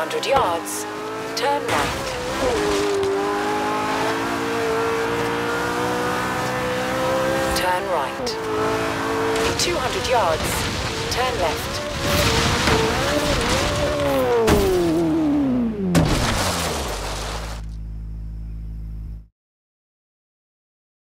100 yards, turn right. Turn right. In 200 yards, turn left.